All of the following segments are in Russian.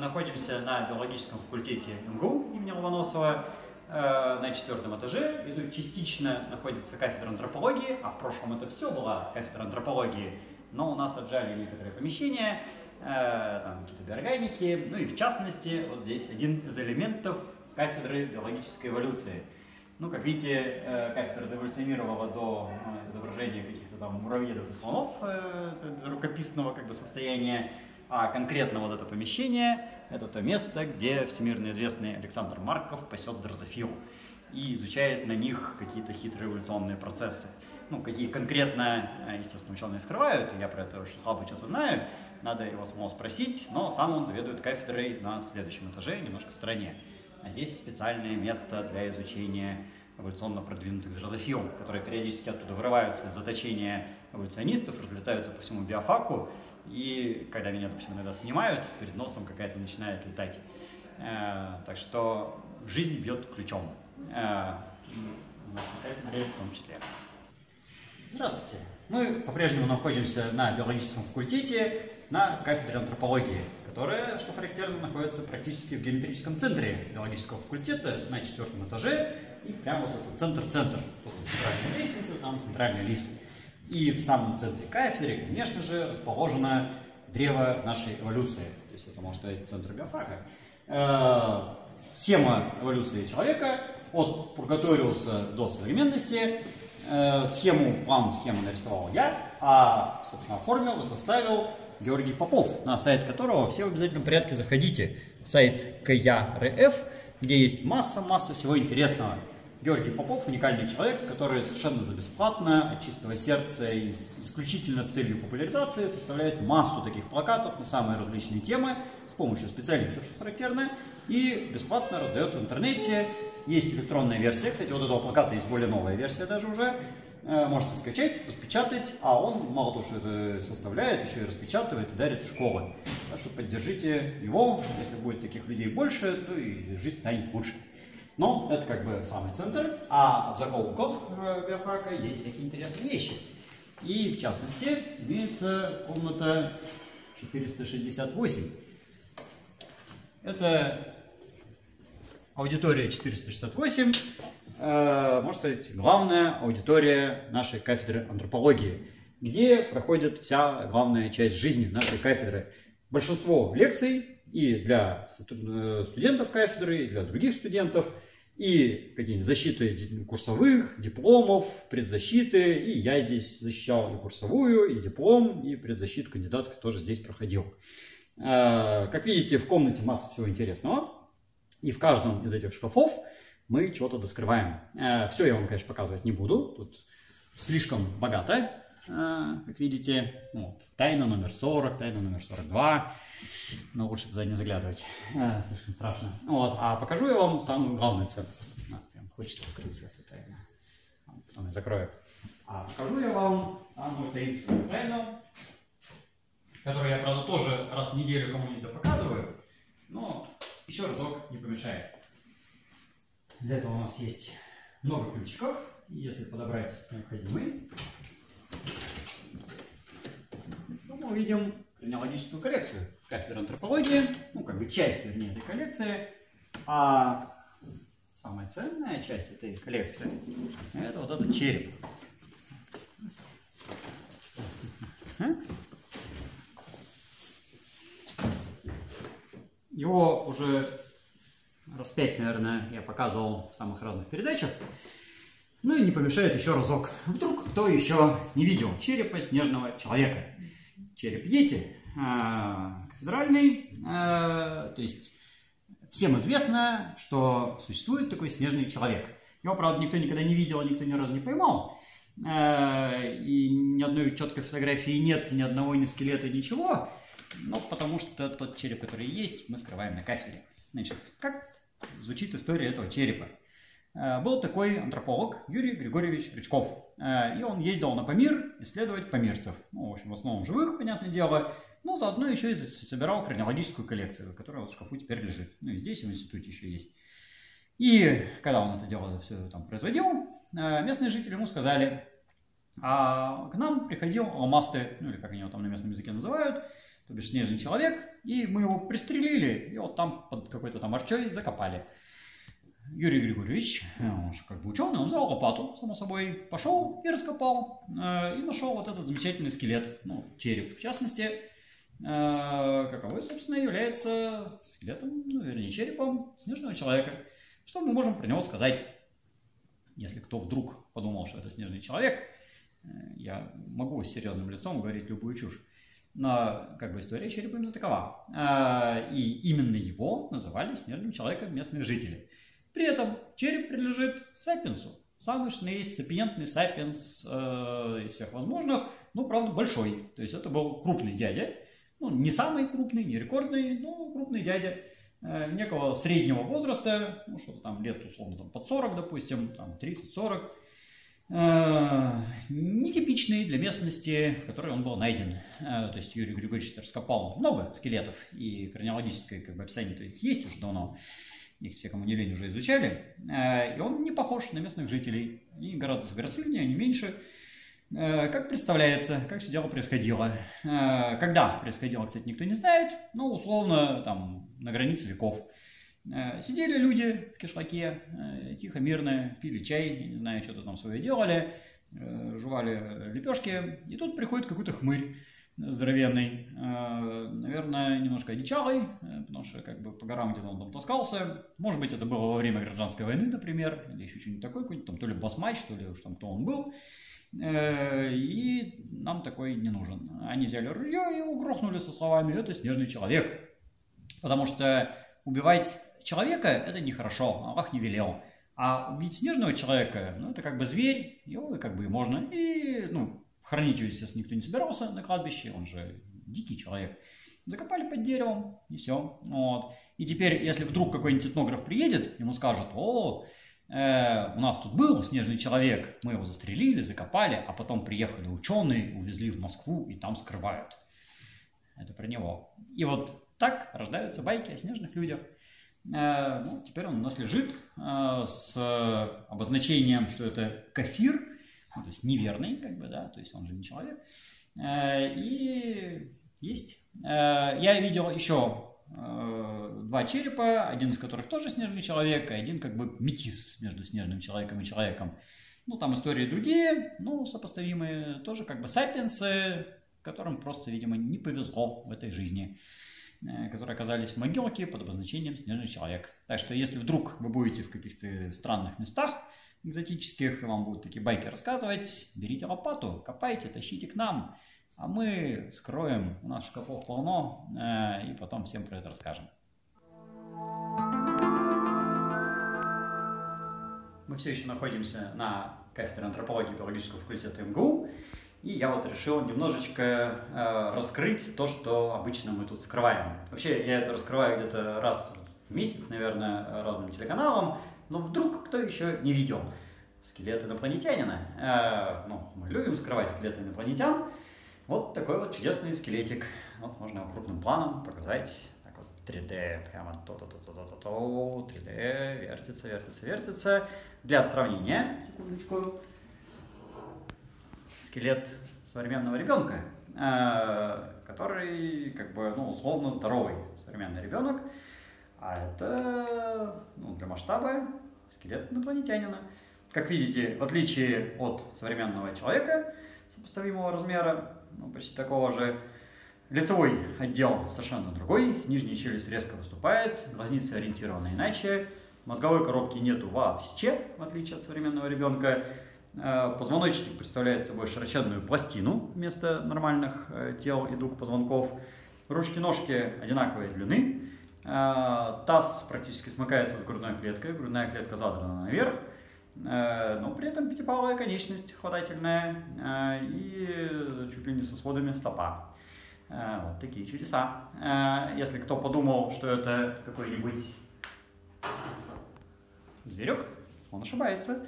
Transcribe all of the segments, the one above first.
Находимся на биологическом факультете МГУ имени Ломоносова э, на четвертом этаже. И тут частично находится кафедра антропологии, а в прошлом это все была кафедра антропологии, но у нас отжали некоторые помещения, э, там какие-то биорганики, ну и в частности вот здесь один из элементов кафедры биологической эволюции. Ну, как видите, э, кафедра эволюционировала до э, изображения каких-то там муравьедов и слонов э, рукописного как бы состояния. А конкретно вот это помещение – это то место, где всемирно известный Александр Марков пасет дрозофил и изучает на них какие-то хитрые эволюционные процессы. Ну, какие конкретно, э, естественно, ученые скрывают, я про это очень слабо что-то знаю, надо его самого спросить, но сам он заведует кафедрой на следующем этаже, немножко в стороне. А здесь специальное место для изучения эволюционно продвинутых дрозофил, которые периодически оттуда вырываются из заточения эволюционистов, разлетаются по всему биофаку, и когда меня, допустим, иногда снимают, перед носом какая-то начинает летать. Э, так что жизнь бьет ключом. Э, в том числе. Здравствуйте. Мы по-прежнему находимся на биологическом факультете на кафедре антропологии, которая, что характерно, находится практически в геометрическом центре биологического факультета на четвертом этаже. И прямо вот это центр-центр. Тут центральная лестница, там центральный лифт. И в самом центре кафедры, конечно же, расположено древо нашей эволюции. То есть это, можно сказать, центр биофака. Э, схема эволюции человека от Пургаториуса до современности. Э, схему, план схему нарисовал я, а, собственно, оформил и составил Георгий Попов, на сайт которого все в обязательном порядке заходите. Сайт КЯРФ, где есть масса-масса всего интересного. Георгий Попов – уникальный человек, который совершенно за бесплатно, от чистого сердца и исключительно с целью популяризации составляет массу таких плакатов на самые различные темы с помощью специалистов, что характерно, и бесплатно раздает в интернете. Есть электронная версия, кстати, вот этого плаката есть более новая версия даже уже. Э, можете скачать, распечатать, а он мало того, что это составляет, еще и распечатывает и дарит в школы. Так что поддержите его, если будет таких людей больше, то и жить станет лучше. Но это как бы самый центр, а в закоулках э, биофака есть всякие интересные вещи. И в частности имеется комната 468. Это аудитория 468, э, можно сказать, главная аудитория нашей кафедры антропологии, где проходит вся главная часть жизни нашей кафедры. Большинство лекций и для э, студентов кафедры, и для других студентов – и какие-нибудь защиты курсовых, дипломов, предзащиты. И я здесь защищал и курсовую, и диплом, и предзащиту кандидатскую тоже здесь проходил. А, как видите, в комнате масса всего интересного. И в каждом из этих шкафов мы чего-то доскрываем. А, Все я вам, конечно, показывать не буду. Тут слишком богато. А, как видите, вот, тайна номер 40, тайна номер 42, но лучше туда не заглядывать, а, слишком страшно. Вот, а покажу я вам самую главную ценность. А, прям хочется открыться этой тайны. Потом я закрою. А покажу я вам самую таинственную тайну, которую я, правда, тоже раз в неделю кому-нибудь показываю, но еще разок не помешает. Для этого у нас есть много ключиков, если подобрать необходимый, увидим криминологическую коллекцию кафедры антропологии, ну, как бы часть, вернее, этой коллекции. А самая ценная часть этой коллекции – это вот этот череп. Его уже раз пять, наверное, я показывал в самых разных передачах. Ну и не помешает еще разок. Вдруг кто еще не видел черепа снежного человека череп Йети, а, кафедральный, а, то есть всем известно, что существует такой снежный человек. Его, правда, никто никогда не видел, никто ни разу не поймал, а, и ни одной четкой фотографии нет, ни одного ни скелета, ничего, но потому что тот череп, который есть, мы скрываем на кафедре. Значит, как звучит история этого черепа? Был такой антрополог Юрий Григорьевич Рычков. Э, и он ездил на Памир исследовать памирцев. Ну, в общем, в основном живых, понятное дело. Но заодно еще и собирал краниологическую коллекцию, которая вот в шкафу теперь лежит. Ну и здесь, в институте еще есть. И когда он это дело все там производил, э, местные жители ему сказали, а к нам приходил алмасты, ну или как они его там на местном языке называют, то бишь снежный человек, и мы его пристрелили, и вот там под какой-то там арчой закопали. Юрий Григорьевич, он же как бы ученый, он взял лопату, само собой, пошел и раскопал, э, и нашел вот этот замечательный скелет, ну, череп в частности, э, каковой, собственно, является скелетом, ну, вернее, черепом снежного человека. Что мы можем про него сказать? Если кто вдруг подумал, что это снежный человек, э, я могу с серьезным лицом говорить любую чушь. Но как бы история черепа именно такова. И именно его называли снежным человеком местные жители. При этом череп принадлежит сапиенсу. Самый что сапиентный сапиенс э, из всех возможных, ну, правда, большой. То есть это был крупный дядя. Ну, не самый крупный, не рекордный, но крупный дядя э, некого среднего возраста, ну, что-то там лет, условно, там под 40, допустим, там 30-40. Э, нетипичный для местности, в которой он был найден. Э, то есть Юрий Григорьевич раскопал много скелетов, и хронологическое как бы, описание-то их есть уже давно их все, кому не лень, уже изучали, э, и он не похож на местных жителей, они гораздо грацизнее, они меньше. Э, как представляется, как все дело происходило? Э, когда происходило, кстати, никто не знает, но условно там на границе веков. Сидели люди в кишлаке, тихо, мирно, пили чай, не знаю, что-то там свое делали, жевали лепешки, и тут приходит какой-то хмырь здоровенный, э, наверное, немножко одичалый, э, потому что как бы по горам где-то он там таскался. Может быть, это было во время гражданской войны, например, или еще что-нибудь такое, какой-нибудь там то ли басмач, то ли уж там кто он был. Э, и нам такой не нужен. Они взяли ружье и его со словами «это снежный человек». Потому что убивать человека – это нехорошо, Аллах не велел. А убить снежного человека, ну, это как бы зверь, его как бы и можно. И, ну, Хранить его, естественно, никто не собирался на кладбище, он же дикий человек. Закопали под деревом, и все. Вот. И теперь, если вдруг какой-нибудь этнограф приедет, ему скажут, о, э, у нас тут был снежный человек, мы его застрелили, закопали, а потом приехали ученые, увезли в Москву и там скрывают. Это про него. И вот так рождаются байки о снежных людях. Э, ну, теперь он у нас лежит э, с обозначением, что это кафир, ну, то есть неверный, как бы, да, то есть он же не человек. Э, и есть. Э, я видел еще э, два черепа, один из которых тоже снежный человек, а один как бы метис между снежным человеком и человеком. Ну, там истории другие, ну, сопоставимые, тоже как бы сапиенсы, которым просто, видимо, не повезло в этой жизни которые оказались в могилке под обозначением «снежный человек». Так что, если вдруг вы будете в каких-то странных местах, экзотических, вам будут такие байки рассказывать, берите лопату, копайте, тащите к нам, а мы скроем, у нас шкафов полно, э, и потом всем про это расскажем. Мы все еще находимся на кафедре антропологии биологического факультета МГУ, и я вот решил немножечко э, раскрыть то, что обычно мы тут скрываем. Вообще, я это раскрываю где-то раз в месяц, наверное, разным телеканалам, но вдруг кто еще не видел скелет инопланетянина. Э, ну, мы любим скрывать скелеты инопланетян. Вот такой вот чудесный скелетик. Вот можно его крупным планом показать. Так вот 3D, прямо то-то-то-то-то-то, 3D, вертится, вертится, вертится. Для сравнения, секундочку, скелет современного ребенка, э, который, как бы, ну, условно здоровый современный ребенок, а это, ну, масштаба скелет инопланетянина. Как видите, в отличие от современного человека сопоставимого размера, ну, почти такого же, лицевой отдел совершенно другой, нижняя челюсть резко выступает, глазницы ориентированы иначе, мозговой коробки нету вообще, в отличие от современного ребенка, э, Позвоночник представляет собой широченную пластину вместо нормальных э, тел и дуг позвонков. Ручки-ножки одинаковой длины, таз практически смыкается с грудной клеткой, грудная клетка задрана наверх, э, но при этом пятипалая конечность хватательная э, и чуть ли не со сводами стопа. Вот такие чудеса. Если кто подумал, что это какой-нибудь зверек, он ошибается.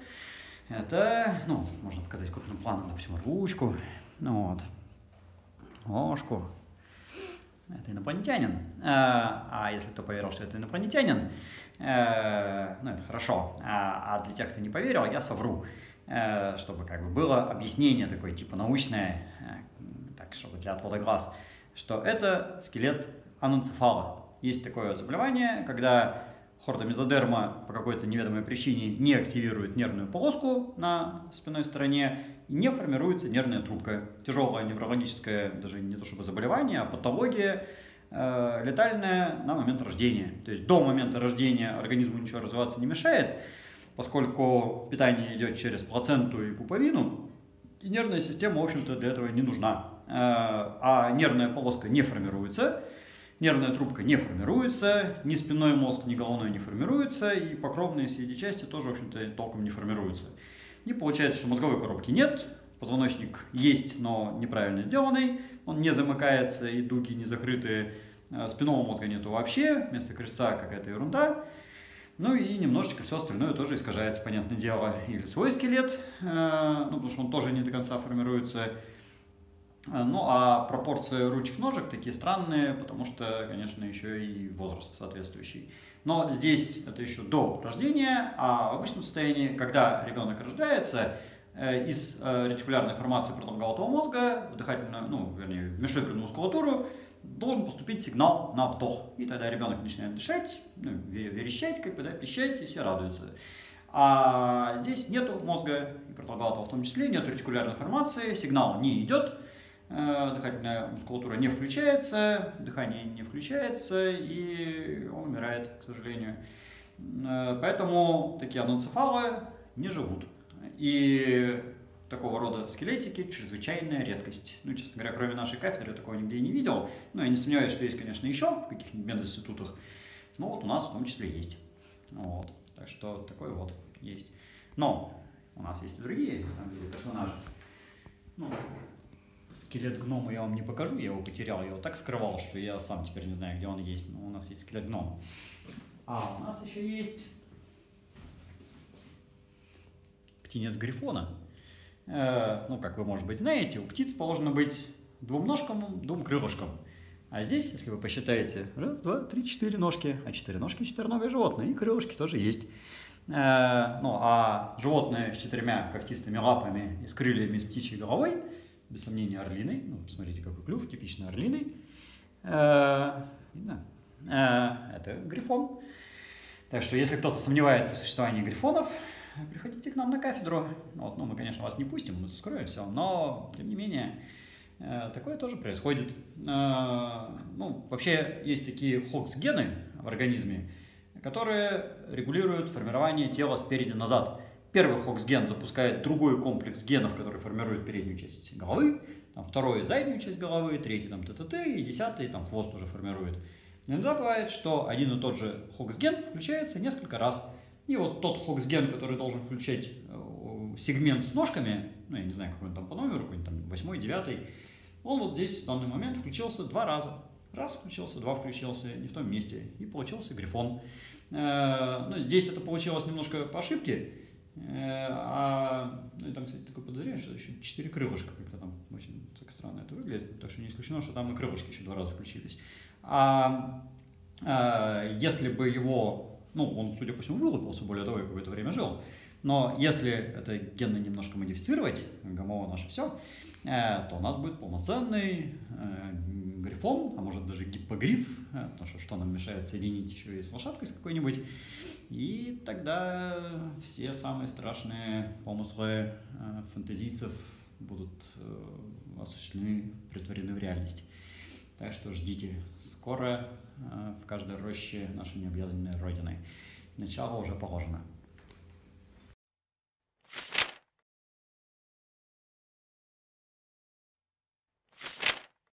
Это, ну, можно показать крупным планом, допустим, ручку, ну вот, ложку, это инопланетянин. Э, а если кто поверил, что это инопланетянин, э, ну это хорошо. А, а для тех, кто не поверил, я совру, э, чтобы как бы было объяснение такое типа научное, так чтобы для отвода глаз. что это скелет ананцефала. Есть такое заболевание, когда хордомезодерма по какой-то неведомой причине не активирует нервную полоску на спинной стороне и не формируется нервная трубка. Тяжелое неврологическое, даже не то чтобы заболевание, а патология, э, летальная на момент рождения. То есть до момента рождения организму ничего развиваться не мешает, поскольку питание идет через плаценту и пуповину, и нервная система, в общем-то, для этого не нужна. Э, а нервная полоска не формируется, нервная трубка не формируется, ни спинной мозг, ни головной не формируется, и покровные все эти части тоже, в общем-то, толком не формируются. И получается, что мозговой коробки нет, позвоночник есть, но неправильно сделанный, он не замыкается, и дуги не закрыты, э, спинного мозга нету вообще, вместо крестца какая-то ерунда. Ну и немножечко все остальное тоже искажается, понятное дело. И лицевой скелет, э, ну, потому что он тоже не до конца формируется, ну, а пропорции ручек-ножек такие странные, потому что, конечно, еще и возраст соответствующий. Но здесь это еще до рождения, а в обычном состоянии, когда ребенок рождается, э, из э, ретикулярной формации продолговатого мозга в дыхательную, ну, вернее, в межреберную мускулатуру должен поступить сигнал на вдох. И тогда ребенок начинает дышать, ну, верещать, как бы, да, пищать, и все радуются. А здесь нету мозга, и продолговатого в том числе, нет ретикулярной формации, сигнал не идет, Э, дыхательная мускулатура не включается, дыхание не включается, и он умирает, к сожалению. Э, поэтому такие аноцефалы не живут. И такого рода скелетики – чрезвычайная редкость. Ну, честно говоря, кроме нашей кафедры я такого нигде не видел. Но я не сомневаюсь, что есть, конечно, еще в каких-нибудь мединститутах. Но вот у нас в том числе есть. Вот. Так что такое вот есть. Но у нас есть и другие, на самом деле, персонажи. Ну, Скелет гнома я вам не покажу, я его потерял, я его так скрывал, что я сам теперь не знаю, где он есть. Но у нас есть скелет гнома. А у нас еще есть птенец грифона. Э, ну, как вы, может быть, знаете, у птиц положено быть двум ножкам, двум крылышкам. А здесь, если вы посчитаете, раз, два, три, четыре ножки, а четыре ножки – четвероногое животное, и крылышки тоже есть. Э, ну, а животное с четырьмя когтистыми лапами и с крыльями с птичьей головой – без сомнения, орлиный. Ну, посмотрите, какой клюв, типично орлиный. Э, э, это грифон. Так что, если кто-то сомневается в существовании грифонов, приходите к нам на кафедру. Вот, ну, мы, конечно, вас не пустим, мы скроем все, но, тем не менее, э, такое тоже происходит. Ну, вообще, есть такие хокс-гены в организме, которые регулируют формирование тела спереди-назад. Первый хокс-ген запускает другой комплекс генов, который формирует переднюю часть головы, там, второй – заднюю часть головы, третий – там, ТТТ, и десятый – там, хвост уже формирует. Иногда бывает, что один и тот же хокс-ген включается несколько раз. И вот тот хокс-ген, который должен включать э, сегмент с ножками, ну, я не знаю, какой он там по номеру, какой-нибудь там восьмой, девятый, он вот здесь в данный момент включился два раза. Раз включился, два включился, не в том месте, и получился грифон. Э, ну, здесь это получилось немножко по ошибке, а, ну и там, кстати, такое подозрение, что еще четыре крылышка как-то там очень так странно это выглядит, так что не исключено, что там и крылышки еще два раза включились. А, а если бы его, ну, он, судя по всему, вылупился, более того, и какое-то время жил, но если это генно немножко модифицировать, ГМО наше все, э, то у нас будет полноценный э, грифон, а может даже гиппогриф, потому что что нам мешает соединить еще и с лошадкой с какой-нибудь, и тогда все самые страшные помыслы э, фантазийцев будут э, осуществлены, притворены в реальность. Так что ждите. Скоро э, в каждой роще нашей необъятной Родины. Начало уже положено.